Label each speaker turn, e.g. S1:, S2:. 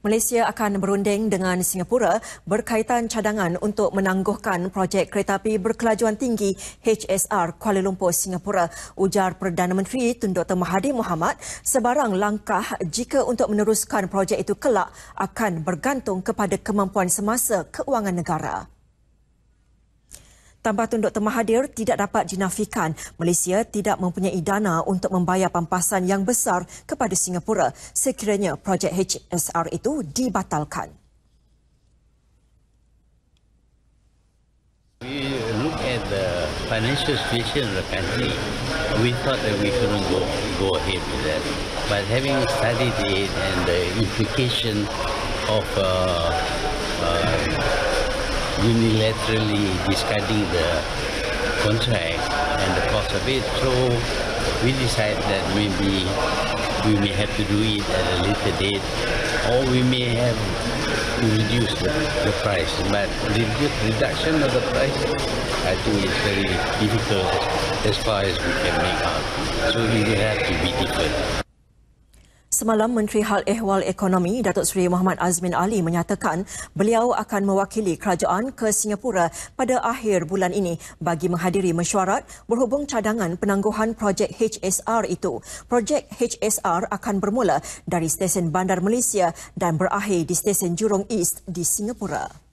S1: Malaysia akan berunding dengan Singapura berkaitan cadangan untuk menangguhkan projek kereta api berkelajuan tinggi HSR Kuala Lumpur Singapura. Ujar Perdana Menteri Tun Dr. Mahathir Mohamad, sebarang langkah jika untuk meneruskan projek itu kelak akan bergantung kepada kemampuan semasa keuangan negara. Tambah Tun Dr. Mahathir tidak dapat dinafikan Malaysia tidak mempunyai dana untuk membayar pampasan yang besar kepada Singapura sekiranya projek HSR itu dibatalkan.
S2: We look at the financial situation of the country. We thought that we couldn't go, go ahead with that. But having studied it and the implication of uh, uh, unilaterally discarding the contract and the cost of it. So we decided that maybe we may have to do it at a later date or we may have to reduce the, the price. But the reduction of the price, I think is very difficult as far as we can make out. So it will have to be different.
S1: Semalam Menteri Hal Ehwal Ekonomi Datuk Seri Muhammad Azmin Ali menyatakan beliau akan mewakili kerajaan ke Singapura pada akhir bulan ini bagi menghadiri mesyuarat berhubung cadangan penangguhan projek HSR itu. Projek HSR akan bermula dari stesen bandar Malaysia dan berakhir di stesen Jurong East di Singapura.